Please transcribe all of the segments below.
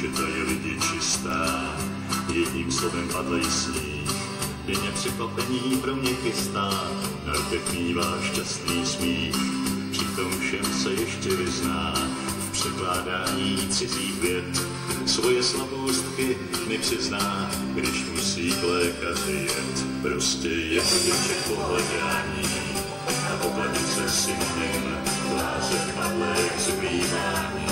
četa je lidi čistá, jedním slovem padlej sníh. Denně překvapení pro mě chystá, na rtech mívá šťastný smích. Přitom všem se ještě vyzná v překládání cizích věd. Svoje slabostky mi přizná, když musí k lékaři jet. Prostě je to děček pohledání a pokladu se synem vláze padlé k zubývání.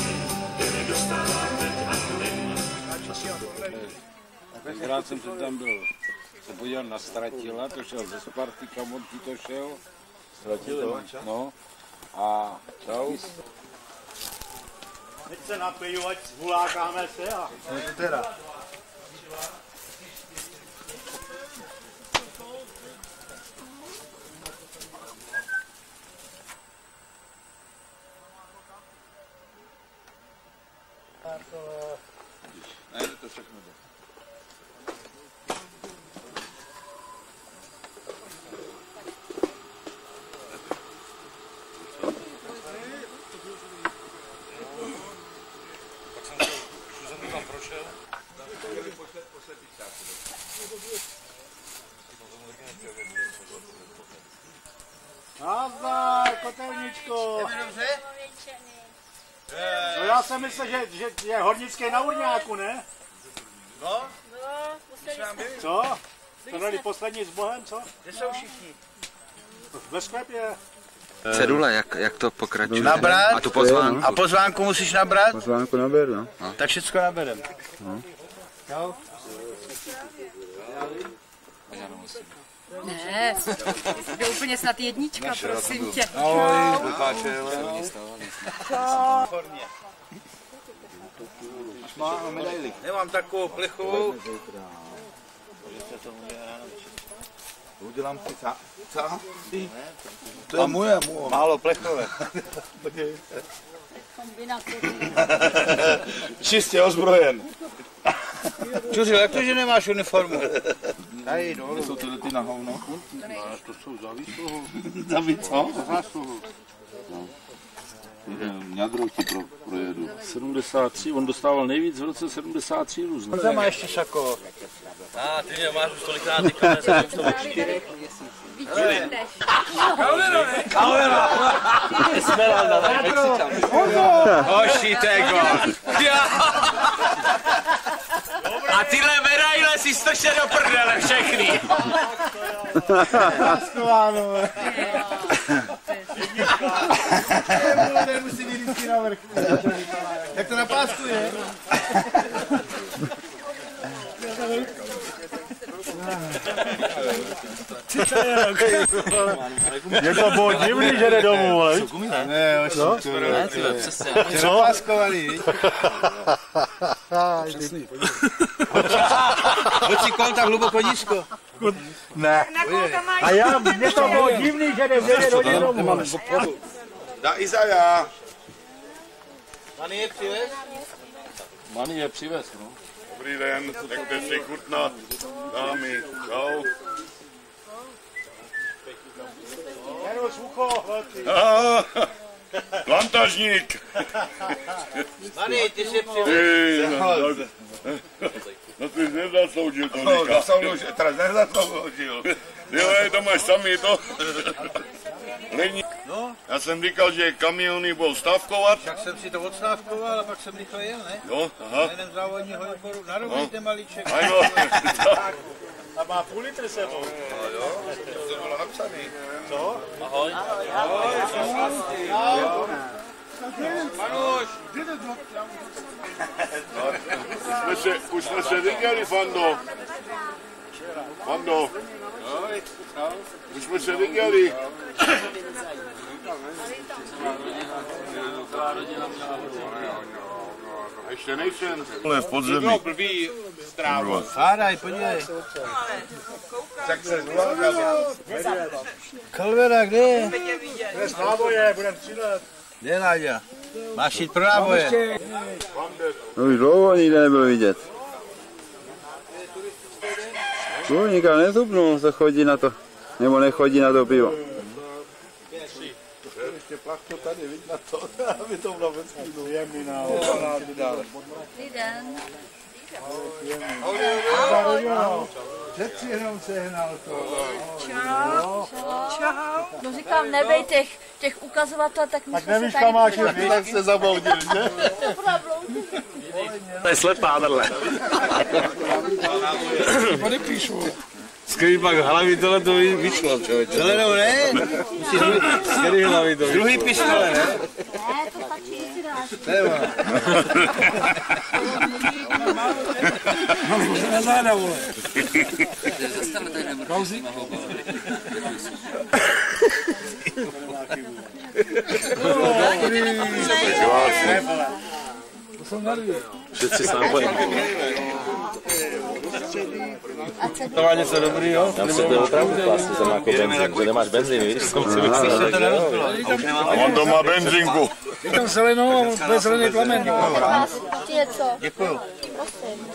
Tenkrát jsem se tam byl, se podíval na Stratila, to šel ze Sparty, kam on to šel. Stratil, no. A čau. Teď se napiju, ať zhulákáme se a... No to teda. Ne, to všechno jde. Nazdar, kotelničko. No já jsem myslel, že, že je hornický na urňáku, ne? No, Co? To dali poslední s Bohem, co? kde jsou všichni? Ve sklepě. Cedule, jak, jak to pokračuje? Nabrat. A tu pozvánku. A pozvánku musíš nabrat? Pozvánku naber, no. Tak všecko naberem. Ne, to je úplně snad jednička, prosím tě. Má medaili. Nemám takovou plechovou. Udělám si ca, ca? To je moje, moje. Málo plechové. Čistě ozbrojen. Čuřil, jak to, že nemáš uniformu? Tady dolů. Jsou tyhle ty na hovno? To jsou za výsluhu. David, co? Zásluhu. Ňadrou ti pro, projedu. 73, on dostával nejvíc v roce 73 různě. Tam má ještě šako. A ty mě máš už tolikrát ty kameře, už to učí. Hoši tego. A tyhle medaile si strče do prdele všechny. Nemusí být vždycky na vrch. Jak to na pásku je? Je to bylo divný, že jde domů, ale Ne? Ne, ty přesně. co? Paskovaný. Hoci kolem tak hluboko nízko. Ne. A já, mě to bylo divný, že jde, jde do něj domů. Da Izaja. Mani je přivez? Mani je přivez, no. Dobrý den, nechte si chutnat. Dámy, čau. Janu sucho, velký. Plantažník. Mani, ty jsi přivez? No, no ty jsi nezasloužil to říká. Zasloužil, teda nezasloužil. Jo, je, to máš sami to. Lení. Já jsem říkal, že kamiony budou stávkovat. Tak jsem si to odstávkoval a pak jsem rychle jel, ne? Jo, Na aha. jiném závodního výboru. Narovnejte malíček. Ano. A má půl litr sebou. To bylo napsaný. Co? Ahoj. Jsme se, už jsme se viděli, Fando. Fando. Už jsme se viděli. Ještě nejsem. Tohle v podzemí. Blbý strávu. Fádaj, podívej. Tak se zvládal. Kalvera, kde je? To je s náboje, budem střílet. Kde je Láďa? Máš jít pro náboje. No už dlouho nikde nebyl vidět. Nikam nezubnul, co chodí na to. Nebo nechodí na to pivo. ještě plachto tady, vidí na to, aby to bylo bez klidu. Jemina, Dobrý den. Přeci jenom sehnal to. Čau. Čau. No říkám, nebej těch, těch ukazovatelů, tak my Tak jsme se nevíš, tady... kam máš jít, tak se zabloudil, že? To je slepá, tohle. Skvělý pak hlavy tohle to vy- vyšlo, člověče. Zelenou ne? Skvělý hlavy to vyšlo. Druhý pistole, ne? Ne, to stačí, si dáš. Všetci sám pojím. To má něco dobrýho? Tam se to opravdu vlastně tam jako benzín, že nemáš benzín, víš? A on to má benzínku. Je tam zelenou a bez zelený plamen. Je? Děkuju. Prosím.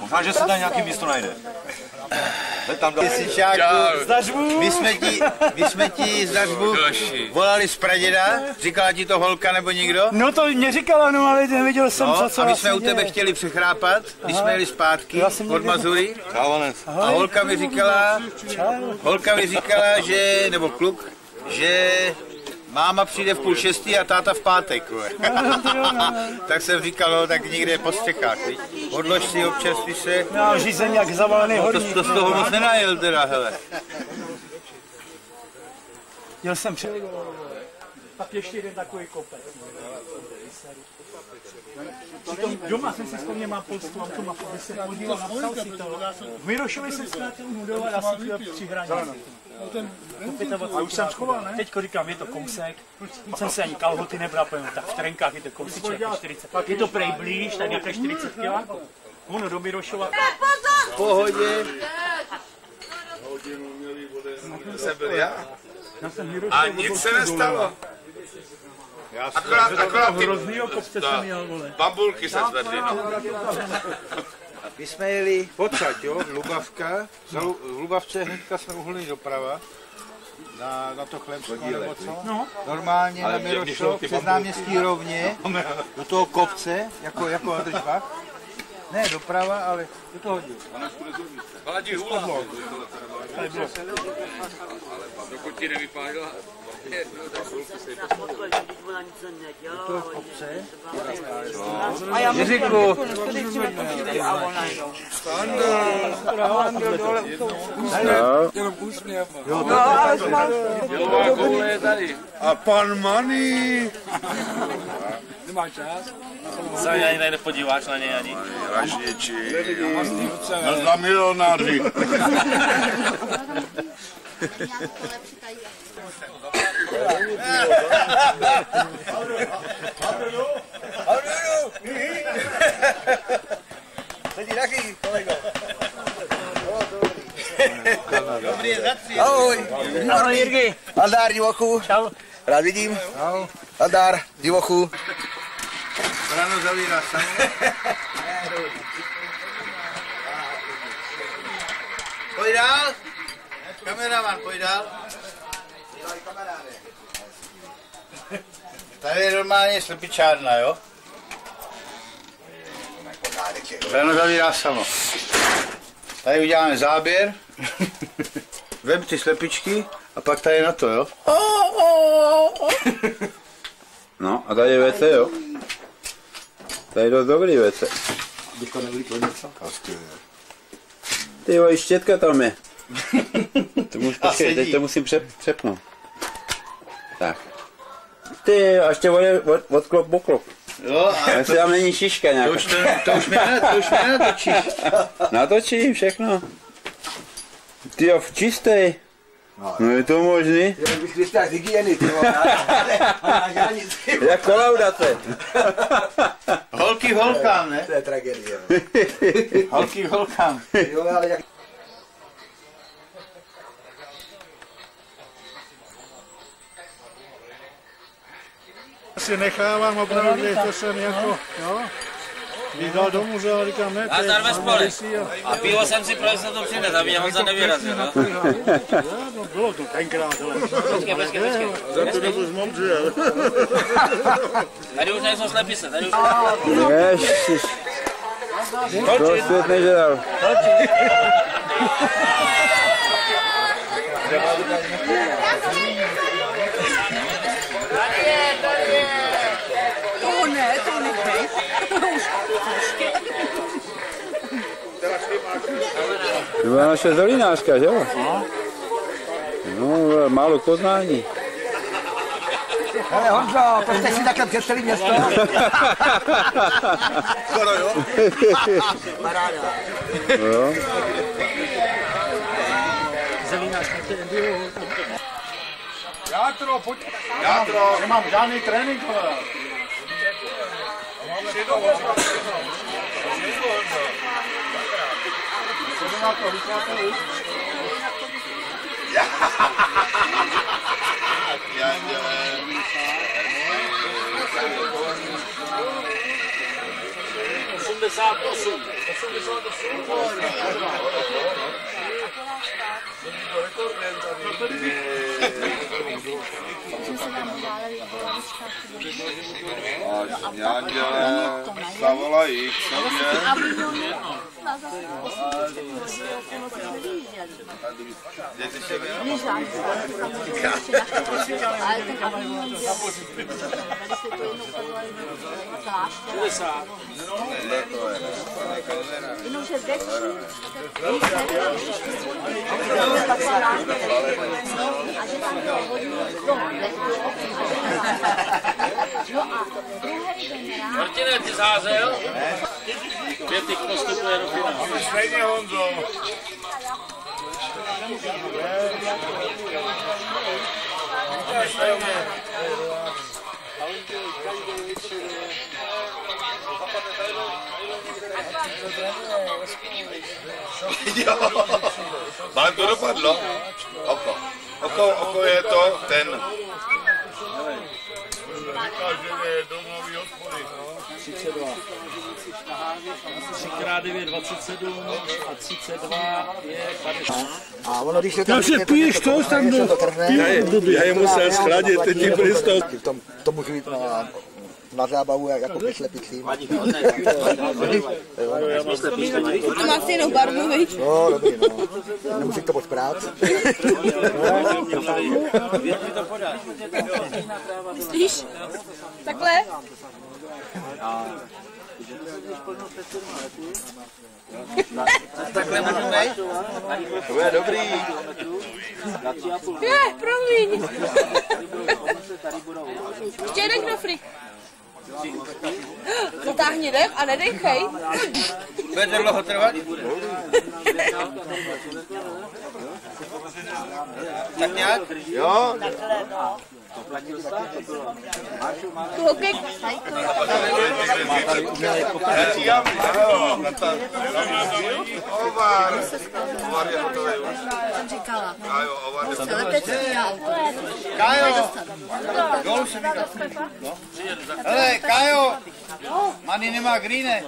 Možná, že se tam nějaký místo najde. Tam do... Sišáku, my jsme ti, my jsme ti z Dažbu volali z Praděda, říkala ti to holka nebo někdo? No to neříkala, no ale neviděl jsem, No, co, co a my vlastně jsme u tebe děje. chtěli přechrápat, když jsme jeli zpátky od Mazury. A holka mi říkala, holka mi říkala, že, nebo kluk, že máma přijde v půl šestý a táta v pátek. vole. tak jsem říkal, no, tak někde po střechách? Odlož si, občerství se. Já řízeň jak zavalený To, horník. to z toho moc nenajel teda, hele. Jel jsem před... Tak ještě jeden takový kopec. Přitom doma jsem si vzpomněl, mám polskou automapu, aby se podíval, napsal si to. V Mirošovi jsem ztratil budovat asi chvíli hraní. A už jsem schoval, ne? Teďko říkám, je to kousek, jsem se ani kalhoty nebral, pojďme, tak v trenkách je to kousíček, jako 40. Je to prej blíž, tak nějaké 40 kg. Ono do Mirošova. V pohodě. Jsem byl já. Já A nic se nestalo. Akorát, akorát ty Hroznýho kopce jsem jel, vole. bambulky se zvedly, no. My jsme jeli odsaď, jo, Lubavka, za v Lubavce hnedka jsme uhlili doprava, na, na to Chlemsko nebo co. No. Normálně na Mirošov, přes náměstí rovně, do toho kopce, jako, jako na držbách. Ne doprava, ale do toho díl. Dokud ti nevypálila. Jiříku. A pan Mani. Se ani tady nepodíváš na něj ani. Ražniči. No za milionáři. Sedí taky, kolego. Dobrý je za tři. Ahoj. Ahoj Jirky. Aldár divochu. Čau. Rád vidím. Aldár divochu. Ráno zavírá sami. Pojď dál. Kameraman, pojď dál. Tady je normálně slepičárna, jo? Ráno zavírá samo. Tady uděláme záběr. Vem ty slepičky a pak tady na to, jo? No a tady je WC, jo? Tady je dost dobrý WC. Ty jo, i štětka tam je. To počkej, teď to musím přep, přepnout. Tak. Ty a ještě od, od, odklop poklop. Jo, a Jestli tam není šiška to nějaká. už, to, to už mi ne, to už mi nenatočíš. Natočím všechno. Ty jo, v čistej. No je to možný? Krista z hygieny, ty vole. Jak kolaudace. Holky holkám, ne? To je tragédie. Holky holkám. Jo, ale jak... Si nechávám opravdu, to jsem jako, jo. Bych dal domů, že ale říkám, ne, to je spole. a... Pivo jsem si pro to přines, aby Honza nevyrazil, no. No, bylo to tenkrát, ale... Počkej, počkej, počkej. Za tu dobu zmomřel. Tady už nejsou slepice, tady už... Ježiš. To svět nežral. To ne, to nechej. To byla naše zelinářka, že jo? No, málo poznání. Hele Honzo, to jste si takhle před celý město? Skoro jo. Paráda. Jo. Játro, pojď. Játro. Nemám žádný trénink, ale... Janděle, zavolají k sobě. A oni na zase poslední Není žádný, samozřejmě ještě na ale ten avion byl velice to jednou klášter. Jenomže večer, a že tam bylo hodně No a druhý den ráno Martine, ty zházel? Pětik postupuje do finále. Stejně Honzo. Jo. Vám to dopadlo? Oko. Oko, oko je to ten. Říká, že je domový hospody. 3x9 27 a 32 je 50. A ono, když je to... Já se piješ to, tam do... Já je musel schladit, teď ti přistal. To, to může být na, zábavu jak- jako ke slepicím. To má stejnou barvu, viď? No, dobrý, no. Nemusí to moc prát. Myslíš? Takhle? Takhle můžu být? To je dobrý. Je, promiň. Ještě jeden knoflík. Zatáhni dech a nedechej. Bude to dlouho trvat? Tak nějak? Jo? Kluky. Já ano, na ta... Ovar. Ovar je hotový už. Jsem říkala. A jo, ovar je hotový. Letecký auto. Kájo! Gol jsem viděl. Hele, Kájo! Mani nemá greene.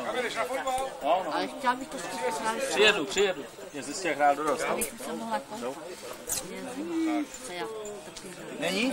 Ale chtěla bych to zkusit Přijedu, přijedu. Mě jsi tě hrál dorost. abych se mohla koupat. Není?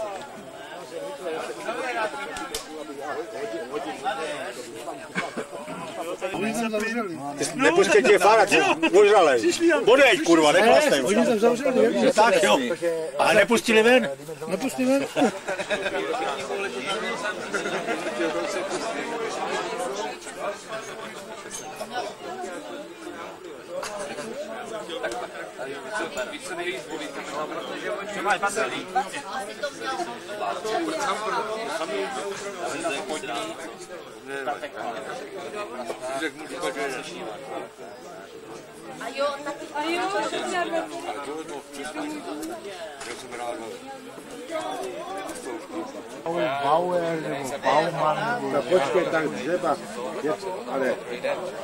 Nepustě tě fárat, ožralej. Bodej, kurva, neklasnej. Oni tam zavřeli, Tak jo. A nepustili ven? Nepustili ven? se nejvíc volí, protože oni jsou veselí. Řek mu říkat, že je a jo, tak a jo, Bauer nebo Baumann nebo... No počkej, tak dřeba. Je, ale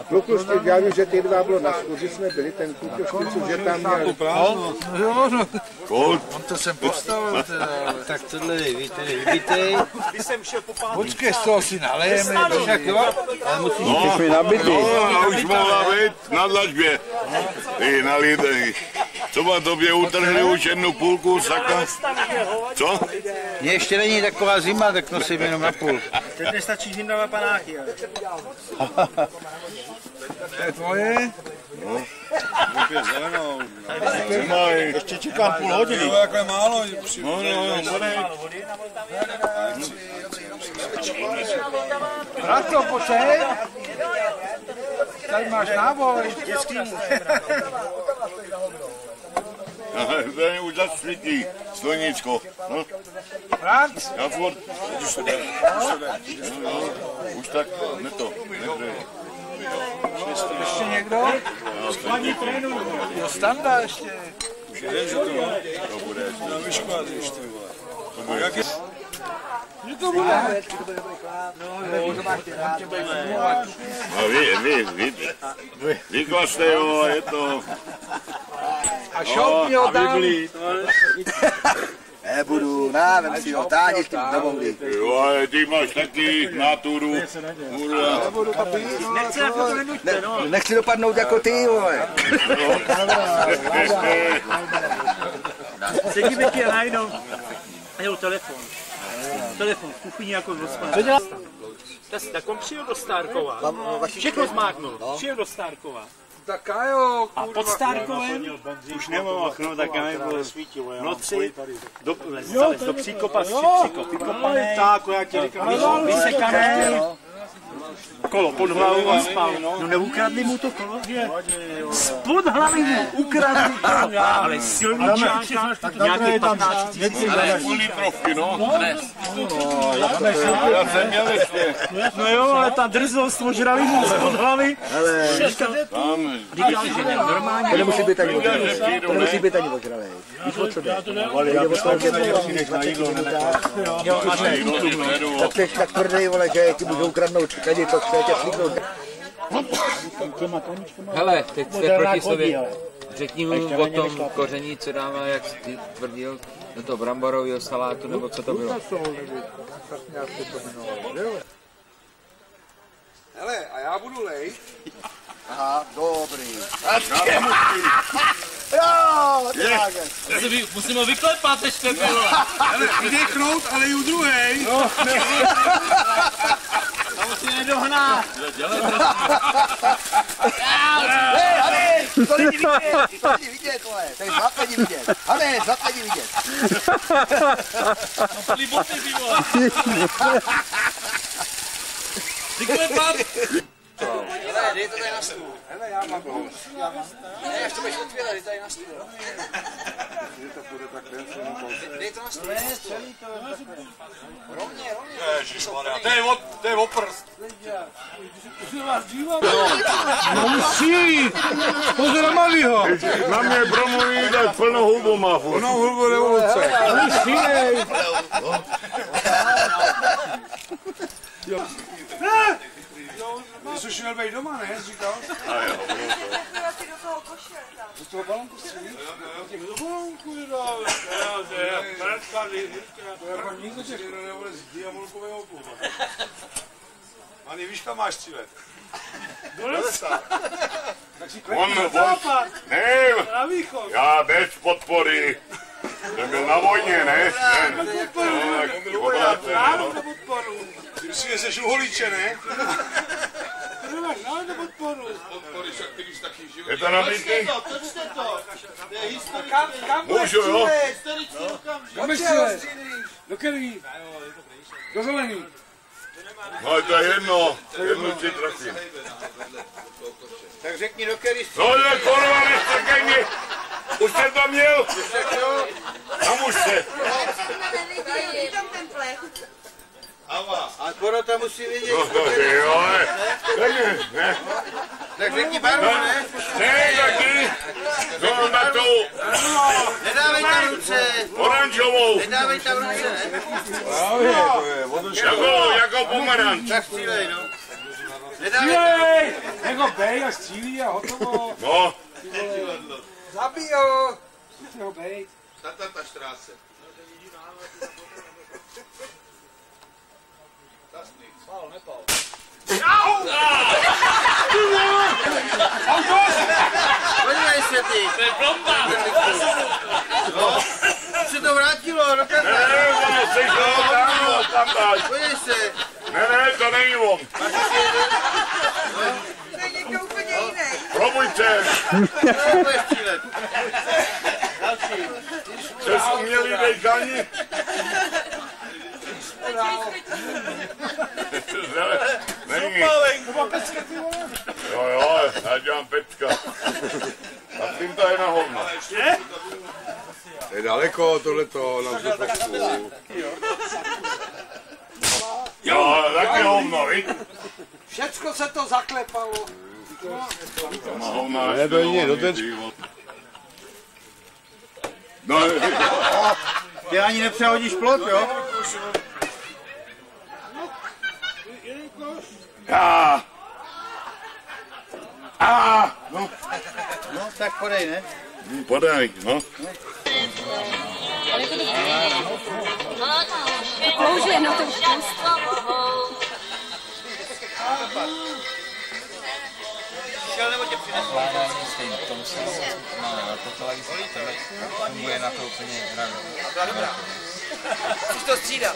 Klukušky, já vím, že ty dva bylo na schůzi, jsme byli, ten Klukušky, že tam měl... No, jo, no. Kolt. On to jsem postavil teda. Tak tohle je, víte, vybitej. Když jsem šel po pátý Počkej, z toho si nalejeme, však jo? Ale musíš No, mi nabitý. no, a už mohla být na dlažbě. Ty nalíte. Co má tobě utrhli už jednu půlku saka? Co? Mně ještě není taková zima, tak nosím jenom na půl. Teď nestačí vyndávat panáky. ale. To je tvoje? Nemají. Ještě čekám půl hodiny. Jo, jako je málo. No, no, no, bude. Bratro, počkej. Tady máš náboj. To je už zasvítí, sluníčko. No, Franc, já furt. Už to jde. No, no, Už tak, ne to, ještě někdo? Jo, Standa ještě. To bude. No vy, vy, vy, vyklaste jo, je to. A šoupni ho tam. Nebudu, na, vem si ho, táhni s tím do bongy. Jo, ale ty máš taky. Kurva. Nebudu, papi. Nechci jako to nenuďte, no. Nechci dopadnout jako ty, vole. Sedíme ti a najednou. A jo, telefon. Telefon v kuchyni jako v rozpadu. Tak on přijel do Stárkova. Všechno zmáknul. Přijel do Stárkova. Tak jo, A pod Stárkovem? Už nemohl, no tak já nebyl v noci do, zalez do příkopa, z příkop, vykopaný, tak, jak ti říkám, vysekané, kolo pod hlavou a spal. No neukradli mu to kolo, že? Spod hlavy mu ukradli kolo, ale silný čáčka, nějaký 15 Ale půl litrovky, no. Já jsem měl ještě. No jo, ale ta drzost ožrali mu spod hlavy. Tam, Říkal, že ne, normálně. To nemusí být ani ožralej. To ne? nemusí být ani ožralej. Víš, o co jde? Jde o to, že to je 20 minutách. Tak tak vole, že ti můžou ukradnout klidi, to chce tě slíknout. Hele, teď jste proti sobě. Řekni mu o tom koření, co dává, jak jsi tvrdil, do toho bramborového salátu, nebo co to bylo. Hele, a já budu lej. Aha, dobrý. Musím ho vyklepat, ještě bylo. Hele, jde krout, ale i u druhej. No, musíme dohnat. Hej, Hane, to není vidět, to není vidět, vole. To je zlat není vidět. Hane, zlat není vidět. Liboty, ty vole. Vyklepat. Hele, dej to tady na stůl. Hele, já mám. Ne, až to budeš otvírat, dej tady na stůl. Dej to na stůl. Ne, celý to. Rovně, rovně. Ježišmarja, to je od, to je od prst. musí. Pozor na malýho. Na mě promluví, tak plnou hubu má furt. No, hlubo revoluce. Musínej. Ty jsi měl být doma, ne? Jsi říkal? Do toho balonku střílí? Do balonku je dál. To jako nikdo těch nebude z diamolkového klubu. A nevíš, kam máš střílet. Do lesa. Tak si On, on, západ. ne, Na východ. já bez podpory. Jsem byl na vojně, ne? Na podporu. Tak, On byl obráceně, voják. No. na podporu. Ty si jsi uholiče, ne? Nemáš náš na podporu. Je to nabitý? Kam, kam Můžu, jo? Kam ještě? Do který? Do zelený. No to je jedno, jedno ti trafím. Tak řekni, do který No je kurva, nestrkej mě. Už jste to měl? Tam už se. A porota musí vědět. No to ty jo, ne. Ne, ne. Tak řekni barvu, ne? Ne, taky. No na tu Nedávej tam ruce. oranžovou. Nedávej tam ruce, ne? Jako, jako pomeranč. Tak střílej, no. Jej! Jako bej a střílí a hotovo. No, Zabij ho. Jo, bej. Tata ta štráse. Podívej se ty. To je plomba. No, se to vrátilo do ne, kaze. ne, ono se to tam, dáš. Podívej se. Ne, ne, to není on. To je někdo úplně jiný. Probujte. Střílet. Přes umělý dejkání. Ne, Není. Jo, jo, já dělám pecka. A tím to je na hovno. To je daleko tohleto na vzduchu. Jo, taky hovno, víš? Všecko se to zaklepalo. To má hovno. Ne, to není, to ten- No, Ty ani nepřehodíš plot, jo? Já. A, no, No, tak podej, ne? podej, no. Klouže na tom vkus. Šel nebo tě přinesl? Vládání stejně, v tom se má jako televizi, tohle funguje na to úplně hravě. Dobrá. Chceš to střídat?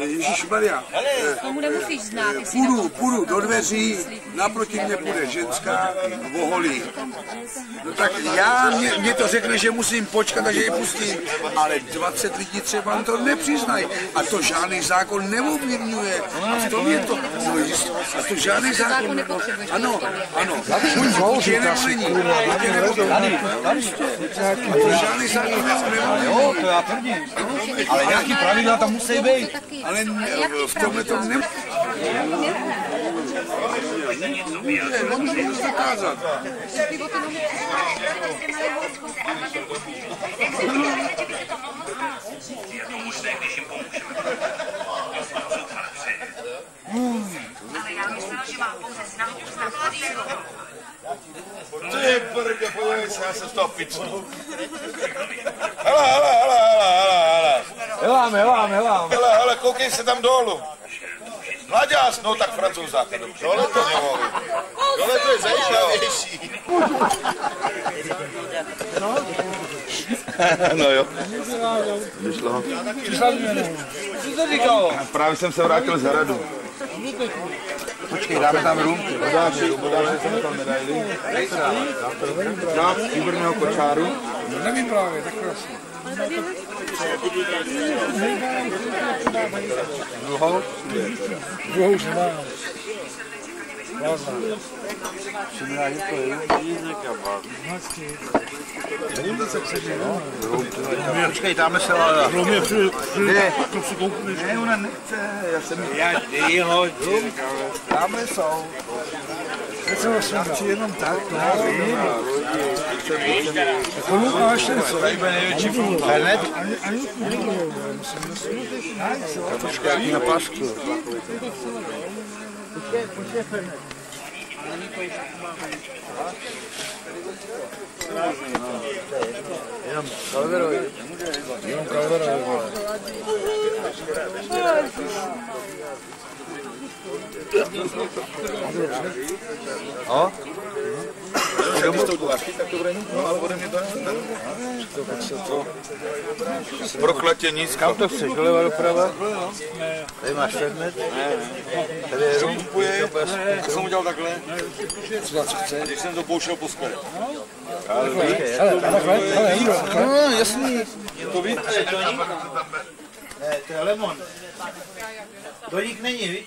Ježíš Maria, Tomu nemusíš znát, půjdu, půjdu do dveří, naproti mě bude ženská v oholí. No tak já, mě, mě to řekne, že musím počkat, takže ji pustím, ale 20 lidí třeba to nepřiznají. A to žádný zákon neovlivňuje. A v tom je to, a to žádný zákon, no, ano, ano, buď je nebo není, buď je nebo není. A to žádný zákon neovlivňuje. to já tvrdím. Ale nějaký pravidla tam musí být. Ale v tomhle to ne... Nemůžu zakázat. Ty prdě, podívej se, já se z toho picnu. Hele, hele, hele, hele, hele, hele. Helám, helám, helám. Hele, hele, koukej se tam dolů. Mladěs, no tak francouzáka. Dole to nevolí. Dole to je zajímavější. No jo. Co to říkalo? Právě jsem se vrátil z hradu. Počkej, dáme tam rum. Podáš, podáš, jsem tam medaili. Dá stříbrného kočáru. Nevím právě, tak krásně. Druhou. Druhou už nemám. Počkej, dáme se láda. Kde? Ne, ona nechce. Já jsem... Já, ty ho, Tamhle jsou. Teď jsem vlastně chci jenom tak, no, vím. Komu máš ten co? Tady bude největší Hned? Ani, ani, musím Počkej, jaký na Puxe, puxe, Fernando. Kaldırın. Yum kaldırın. Aa? Můžu když to uděláš, tak to bude no ale bude mě to To počil nic. Kam to chceš, doleva doprava? Tady máš předmet? Tady je rum. tak jsem udělal takhle. Co dělat, co chce? Když jsem to poušel po skvěle. Ale víš, No, no jasný. To víš? Ne, to je lemon. Doník není, víš?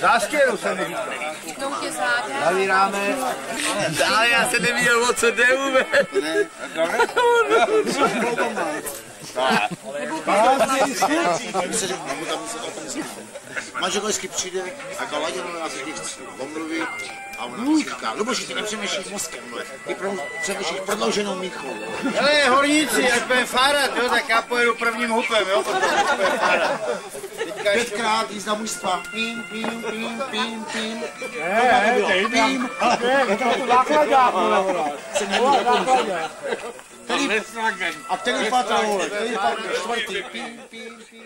Zástěru se mi Zavíráme. Ale já se neviděl, o co jde vůbec. Mažegojsky přijde a Galadinu nás z nich omluví a ona říká, Luboši, ty nepřemýšlíš mozkem, ty přemýšlíš prodlouženou míchou. Hele, horníci, jak budeme fárat, jo, tak já pojedu prvním hupem, jo, potom hupem fárat pětkrát jízda mužstva. Pím, pím, pím, pím, pím. Ne, ne, pím. Ne, to je to jako vole. Který, a který patr, vole, který patr, čtvrtý. Pím, pím, pím.